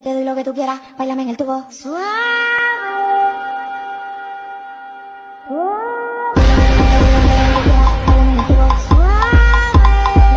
Te doy lo que tú quieras, bailame en el tubo.